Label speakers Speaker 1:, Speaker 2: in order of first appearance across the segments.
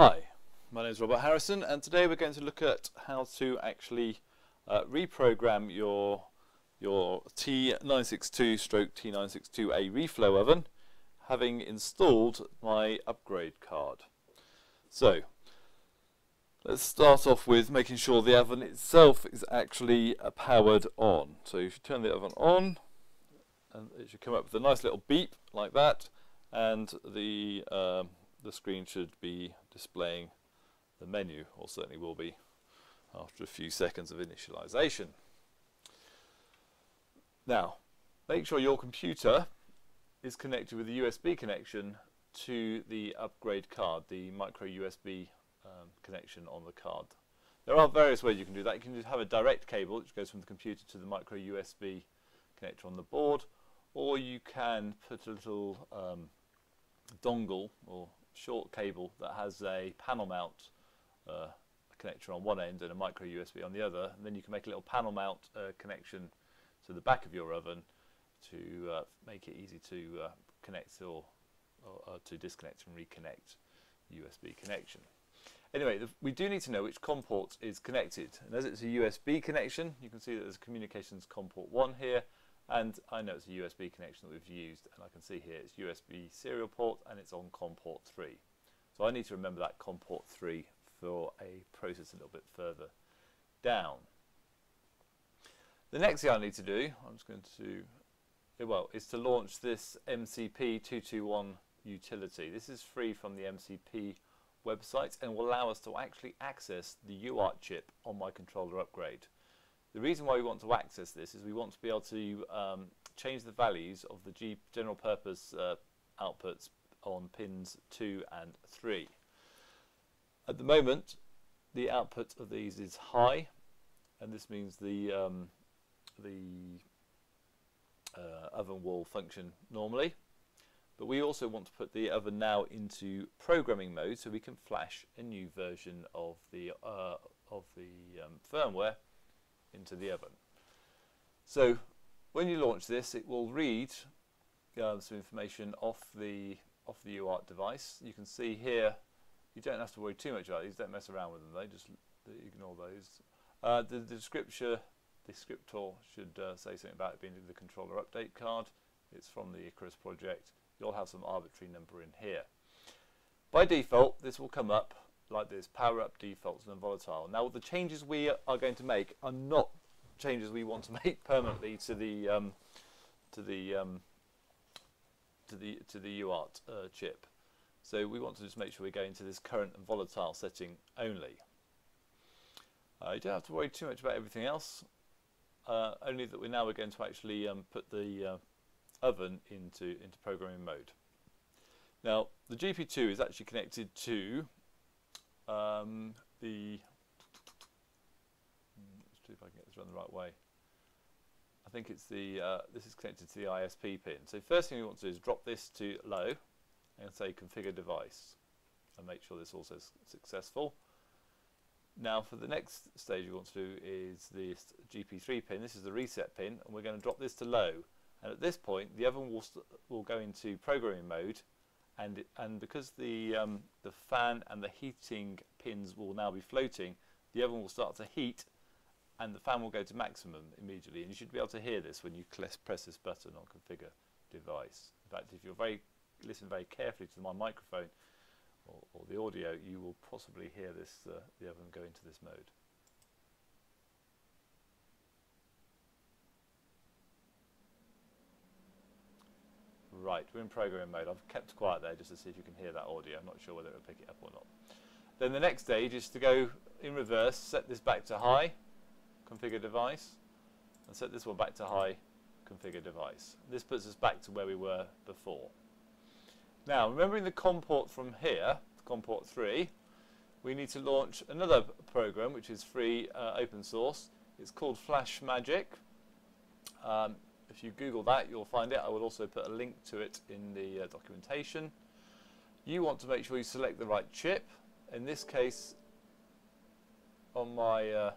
Speaker 1: Hi, my name is Robert Harrison and today we're going to look at how to actually uh, reprogram your your T962 stroke T962A reflow oven having installed my upgrade card. So let's start off with making sure the oven itself is actually uh, powered on. So you should turn the oven on and it should come up with a nice little beep like that and the um, the screen should be displaying the menu, or certainly will be after a few seconds of initialization. Now, make sure your computer is connected with a USB connection to the upgrade card, the micro USB um, connection on the card. There are various ways you can do that. You can have a direct cable which goes from the computer to the micro USB connector on the board, or you can put a little um, dongle or short cable that has a panel mount uh, connector on one end and a micro USB on the other and then you can make a little panel mount uh, connection to the back of your oven to uh, make it easy to uh, connect or, or to disconnect and reconnect USB connection. Anyway, we do need to know which COM port is connected and as it's a USB connection you can see that there's communications COM port 1 here and I know it's a USB connection that we've used and I can see here it's USB serial port and it's on COM port 3 so I need to remember that COM port 3 for a process a little bit further down. The next thing I need to do I'm just going to well is to launch this MCP221 utility. This is free from the MCP website and will allow us to actually access the UART chip on my controller upgrade the reason why we want to access this is we want to be able to um, change the values of the G general purpose uh, outputs on pins 2 and 3. At the moment the output of these is high and this means the um, the uh, oven will function normally but we also want to put the oven now into programming mode so we can flash a new version of the uh, of the um, firmware into the oven. So when you launch this, it will read uh, some information off the off the UART device. You can see here, you don't have to worry too much about these. Don't mess around with them. They just ignore those. Uh, the, the descriptor, descriptor should uh, say something about it being the controller update card. It's from the Icarus project. You'll have some arbitrary number in here. By default, this will come up like this, power up defaults and volatile. Now the changes we are going to make are not changes we want to make permanently to the um, to the um, to the to the UART uh, chip. So we want to just make sure we go into this current and volatile setting only. Uh, you don't have to worry too much about everything else. Uh, only that we now we're going to actually um, put the uh, oven into into programming mode. Now the GP2 is actually connected to um, the hmm, let's see if I can get this run the right way. I think it's the uh, this is connected to the ISP pin. So first thing we want to do is drop this to low and say configure device and make sure this also is successful. Now for the next stage we want to do is the GP3 pin. This is the reset pin and we're going to drop this to low. And at this point the oven will, will go into programming mode and and because the um, the fan and the heating pins will now be floating, the oven will start to heat, and the fan will go to maximum immediately. And you should be able to hear this when you press this button on configure device. In fact, if you're very listen very carefully to my microphone or, or the audio, you will possibly hear this uh, the oven go into this mode. Right, we're in programming mode. I've kept quiet there just to see if you can hear that audio. I'm not sure whether it'll pick it up or not. Then the next stage is to go in reverse, set this back to high, configure device, and set this one back to high, configure device. This puts us back to where we were before. Now, remembering the COM port from here, COM port 3, we need to launch another program which is free, uh, open source. It's called Flash Magic. Um, if you Google that, you'll find it. I will also put a link to it in the uh, documentation. You want to make sure you select the right chip. In this case, on my uh,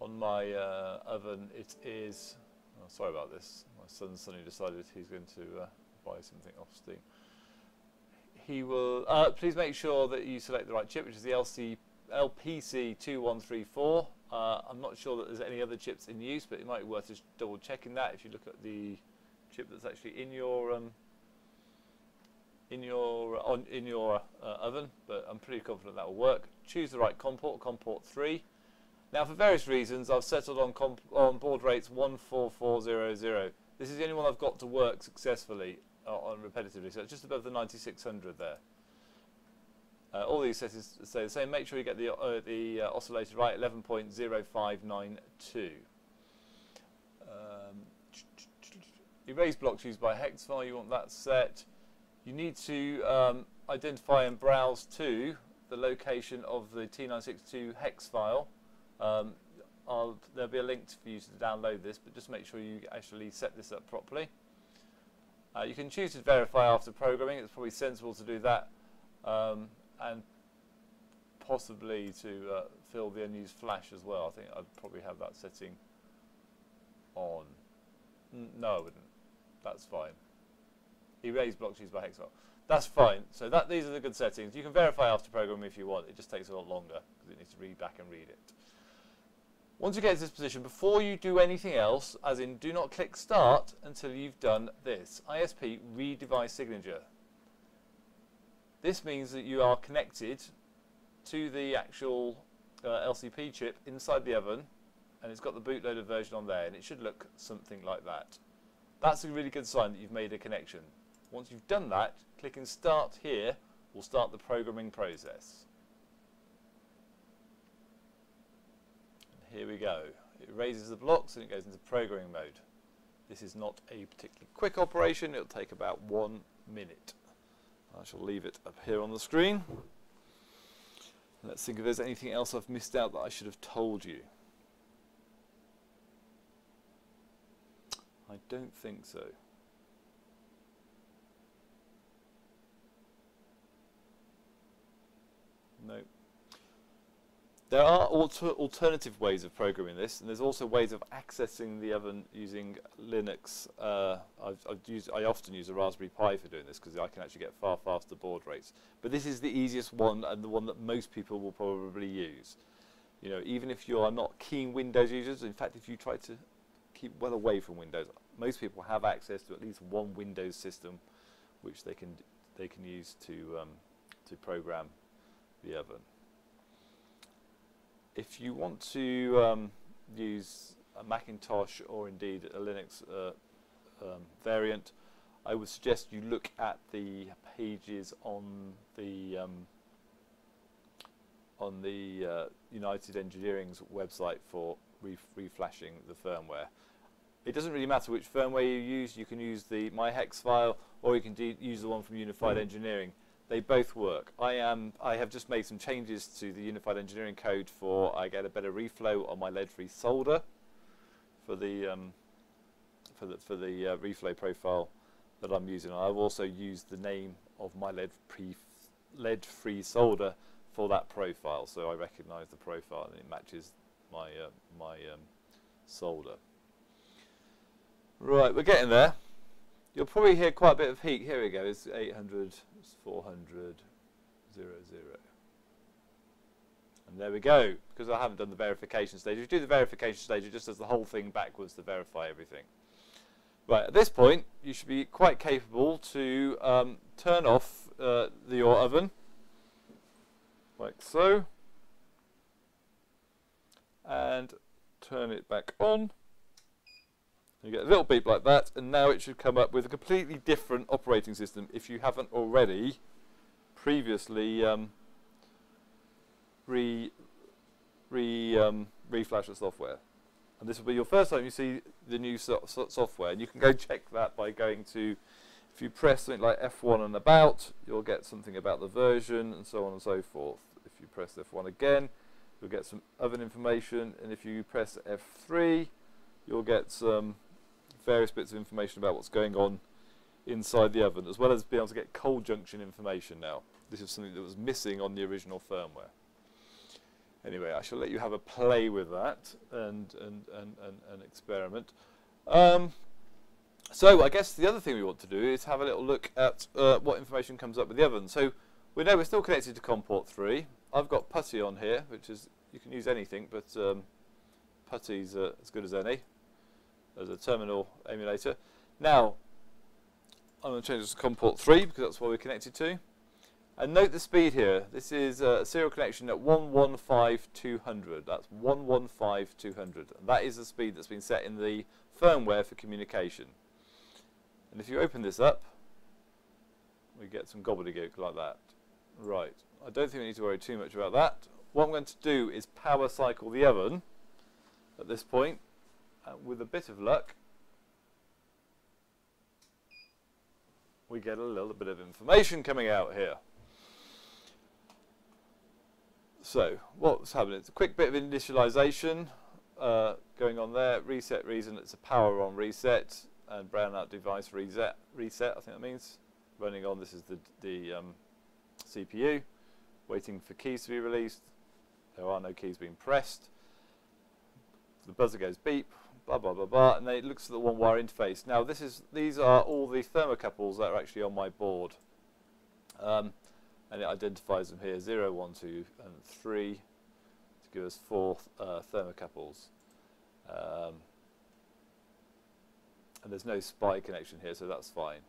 Speaker 1: on my uh, oven, it is. Oh, sorry about this. My son suddenly decided he's going to uh, buy something off Steam. he will. Uh, please make sure that you select the right chip, which is the LC, LPC2134. Uh, I'm not sure that there's any other chips in use, but it might be worth just double checking that if you look at the chip that's actually in your um, in your uh, on in your uh, oven. But I'm pretty confident that will work. Choose the right COM port, COM port three. Now, for various reasons, I've settled on, on baud rates 14400. This is the only one I've got to work successfully uh, on repetitively, so it's just above the 9600 there. Uh, all these settings say the same. Make sure you get the, uh, the uh, oscillator right, 11.0592. Um, erase blocks used by hex file, you want that set. You need to um, identify and browse to the location of the T962 hex file. Um, there'll be a link for you to download this, but just make sure you actually set this up properly. Uh, you can choose to verify after programming. It's probably sensible to do that um, and possibly to uh, fill the unused flash as well. I think I'd probably have that setting on. N no, I wouldn't. That's fine. Erase blocks used by Hexfile. That's fine. So that these are the good settings. You can verify after programming if you want. It just takes a lot longer because it needs to read back and read it. Once you get to this position, before you do anything else, as in do not click start until you've done this, ISP read device signature. This means that you are connected to the actual uh, LCP chip inside the oven and it's got the bootloader version on there and it should look something like that. That's a really good sign that you've made a connection. Once you've done that, clicking start here will start the programming process. here we go. It raises the blocks and it goes into programming mode. This is not a particularly quick operation. It'll take about one minute. I shall leave it up here on the screen. Let's think if there's anything else I've missed out that I should have told you. I don't think so. Nope. There are alter alternative ways of programming this, and there's also ways of accessing the oven using Linux. Uh, I've, I've used, I often use a Raspberry Pi for doing this because I can actually get far faster baud rates. But this is the easiest one and the one that most people will probably use. You know, even if you are not keen Windows users, in fact, if you try to keep well away from Windows, most people have access to at least one Windows system, which they can they can use to um, to program the oven if you want to um, use a Macintosh or indeed a Linux uh, um, variant, I would suggest you look at the pages on the um, on the uh, Unified Engineering's website for reflashing the firmware. It doesn't really matter which firmware you use. You can use the MyHex file, or you can use the one from Unified mm. Engineering. They both work. I am. I have just made some changes to the Unified Engineering code for I get a better reflow on my lead-free solder for the um, for the for the uh, reflow profile that I'm using. I've also used the name of my lead-free lead-free solder for that profile, so I recognise the profile and it matches my uh, my um, solder. Right, we're getting there. You'll probably hear quite a bit of heat. Here we go. It's 800, it's 400, 0, 0. And there we go. Because I haven't done the verification stage. If you do the verification stage, it just does the whole thing backwards to verify everything. Right, at this point, you should be quite capable to um, turn off uh, the, your oven, like so, and turn it back on. You get a little beep like that, and now it should come up with a completely different operating system if you haven't already previously um, re, re, um, reflash the software. And this will be your first time you see the new so so software. And you can go check that by going to, if you press something like F1 and about, you'll get something about the version and so on and so forth. If you press F1 again, you'll get some other information. And if you press F3, you'll get some various bits of information about what's going on inside the oven, as well as being able to get cold junction information now. This is something that was missing on the original firmware. Anyway, I shall let you have a play with that and, and, and, and, and experiment. Um, So I guess the other thing we want to do is have a little look at uh, what information comes up with the oven. So we know we're still connected to COM port 3. I've got PuTTY on here, which is, you can use anything, but um, PuTTY's uh, as good as any as a terminal emulator. Now, I'm going to change this to COM port 3 because that's what we're connected to. And note the speed here. This is a serial connection at 115200. That's 115200. And that is the speed that's been set in the firmware for communication. And if you open this up, we get some gobbledygook like that. Right, I don't think we need to worry too much about that. What I'm going to do is power cycle the oven at this point. Uh, with a bit of luck, we get a little bit of information coming out here. So, what's happening? It's a quick bit of initialization uh, going on there. Reset reason, it's a power on reset and brownout device reset. Reset, I think that means. Running on, this is the, the um, CPU. Waiting for keys to be released. There are no keys being pressed. The buzzer goes beep, blah blah blah blah, and then it looks at the one wire interface. Now this is these are all the thermocouples that are actually on my board. Um, and it identifies them here 0, 1, 2 and 3 to give us four uh, thermocouples. Um, and there's no SPI connection here, so that's fine.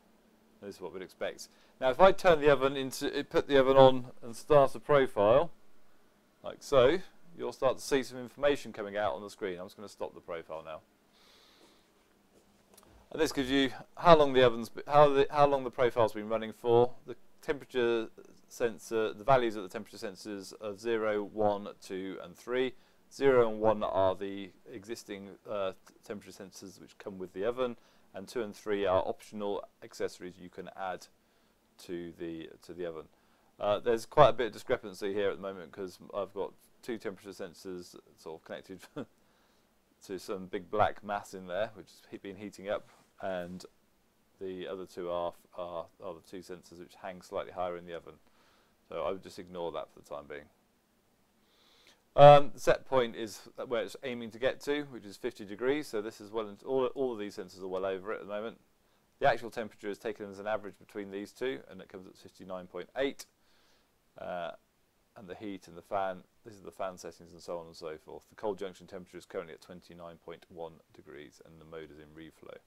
Speaker 1: This is what we'd expect. Now, if I turn the oven into, put the oven on and start a profile, like so, you'll start to see some information coming out on the screen. I'm just going to stop the profile now. And this gives you how long the oven's, how the, how long the profile's been running for, the temperature sensor, the values of the temperature sensors are 0, 1, 2, and 3. 0 and 1 are the existing uh, temperature sensors which come with the oven, and 2 and 3 are optional accessories you can add to the to the oven. Uh, there's quite a bit of discrepancy here at the moment because I've got two temperature sensors sort of connected to some big black mass in there, which has been heating up, and the other two are, are, are the two sensors which hang slightly higher in the oven. So I would just ignore that for the time being. Um, set point is where it's aiming to get to, which is 50 degrees. So this is well, all, all of these sensors are well over it at the moment. The actual temperature is taken as an average between these two, and it comes at 59.8. Uh, and the heat and the fan, this is the fan settings and so on and so forth. The cold junction temperature is currently at 29.1 degrees, and the mode is in reflow.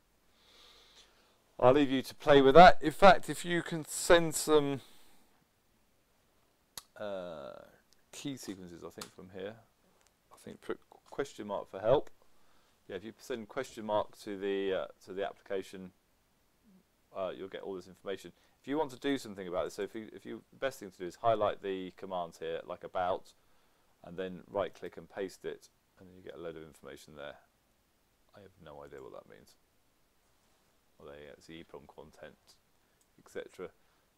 Speaker 1: I'll leave you to play with that. In fact, if you can send some uh, key sequences, I think, from here. I think put question mark for help. Yeah, if you send question mark to the uh, to the application, uh, you'll get all this information. If you want to do something about this, so if you, if you, the best thing to do is highlight the commands here, like about, and then right click and paste it, and you get a load of information there. I have no idea what that means. Well, there, it's the EEPROM content, etc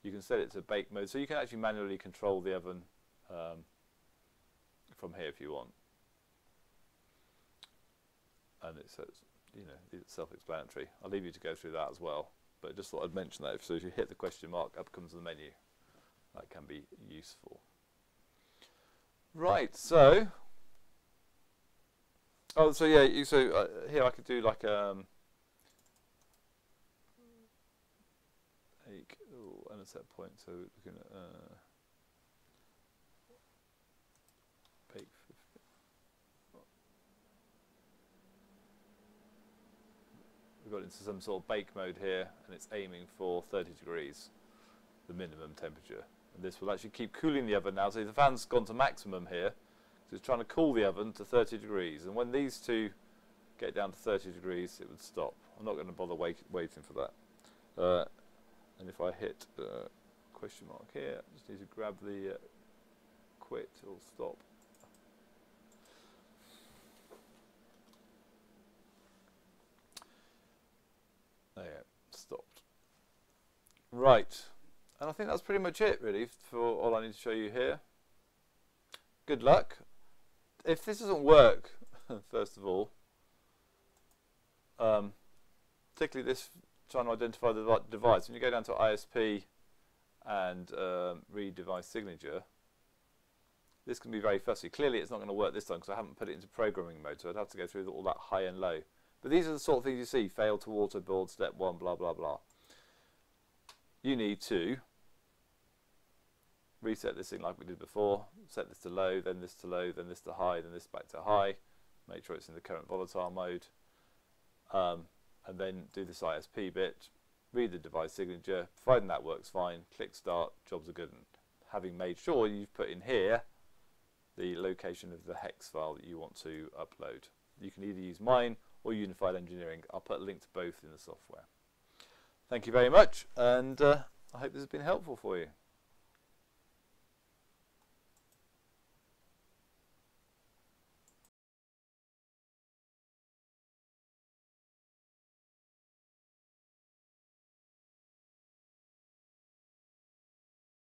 Speaker 1: you can set it to bake mode. So you can actually manually control the oven um, from here if you want. And it says, you know, it's self-explanatory. I'll leave you to go through that as well. But I just thought I'd mention that. If, so if you hit the question mark, up comes the menu. That can be useful. Right, so... Oh, so yeah, so uh, here I could do like um, and a set point, so we can uh, bake 50. We've got into some sort of bake mode here, and it's aiming for 30 degrees, the minimum temperature. And this will actually keep cooling the oven now, so the fan's gone to maximum here, so it's trying to cool the oven to 30 degrees. And when these two get down to 30 degrees, it would stop. I'm not going to bother wait, waiting for that. Uh, and if I hit uh, question mark here, I just need to grab the uh, quit or stop. There, stopped. Right, and I think that's pretty much it really for all I need to show you here. Good luck. If this doesn't work, first of all, um, particularly this trying to identify the device. When you go down to ISP and um, read device signature, this can be very fussy. Clearly it's not going to work this time because I haven't put it into programming mode, so I'd have to go through all that high and low. But these are the sort of things you see, fail to autobaud, step one, blah, blah, blah. You need to reset this thing like we did before, set this to low, then this to low, then this to high, then this back to high, make sure it's in the current volatile mode, um, and then do this ISP bit, read the device signature, providing that works fine, click start, jobs are good. And having made sure you've put in here the location of the hex file that you want to upload. You can either use mine or Unified Engineering. I'll put a link to both in the software. Thank you very much, and uh, I hope this has been helpful for you.